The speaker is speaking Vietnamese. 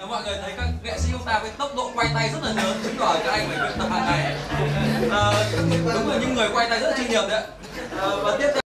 Ờ, mọi người thấy các nghệ sĩ chúng ta với tốc độ quay tay rất là lớn chứng tỏ các anh phải luyện tập hàng ngày. À, đúng là những người quay tay rất là chuyên nghiệp đấy à, và tiếp theo